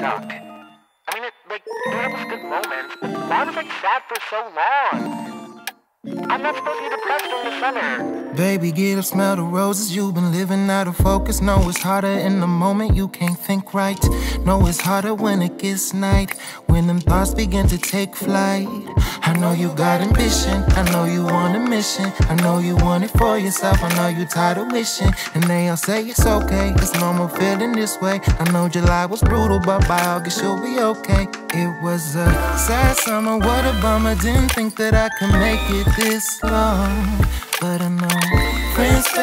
suck. I mean, it, like, there was good moments, but why was I sad for so long? I'm not supposed to be depressed in the summer. Baby, get up, smell the roses. You've been living out of focus. No, it's harder in the moment. You can't think right. No, it's harder when it gets night. When them thoughts begin to take flight. I know you got ambition. I know you want a mission. I know you want it for yourself. I know you tired of wishing. And they all say it's okay. It's normal feeling this way. I know July was brutal, but by August you'll be okay. It was a sad summer. What a bummer. Didn't think that I could make it this long. But I know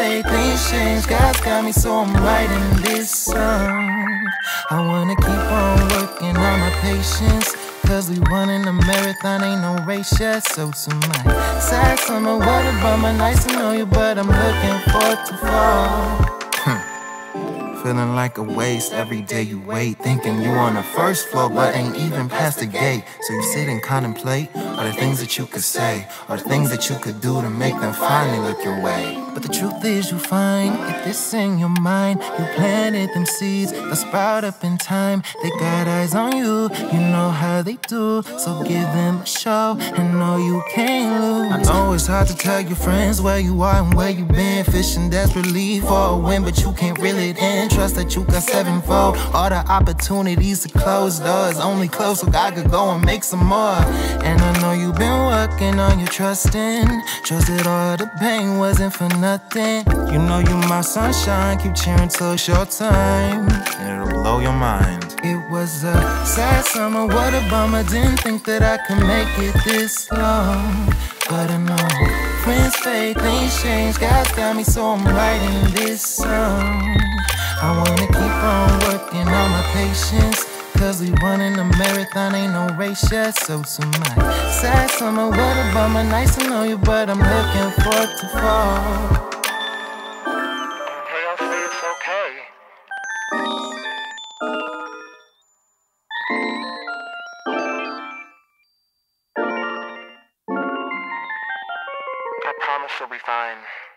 friends fade, change. God's got me, so I'm writing this song. I wanna keep on working on my patience. Cause we running a marathon, ain't no race yet. So tonight, sad summer, what a my Nice to know you, but I'm looking forward to fall. Hmm. Feeling like a waste every day you wait. Thinking you on the first floor, but ain't even past the gate. So you sit and contemplate all the things that you could say, all the things that you could do to make them finally look your way. But the truth is, you find if this in your mind, you planted them seeds, they'll sprout up in time. They got eyes on you, you know how they do. So give them a show and know you can't lose. I know it's hard to tell your friends where you are and where you've been, fishing desperately for a win, but you can't reel it in trust that you got sevenfold. All the opportunities to close doors only close so I could go and make some more. And I know you've been working on your trusting. Trust that all the pain wasn't for nothing. You know you my sunshine. Keep cheering till it's your time. It'll blow your mind. It was a sad summer, what a bummer. Didn't think that I could make it this long. But I know friends fade, things change. God's got me, so I'm writing this song. I wanna keep on working on my patience. Cause we running a marathon, ain't no race yet. So tonight, sad summer, what a bummer. Nice to know you, but I'm looking forward to fall. Promise you'll be fine.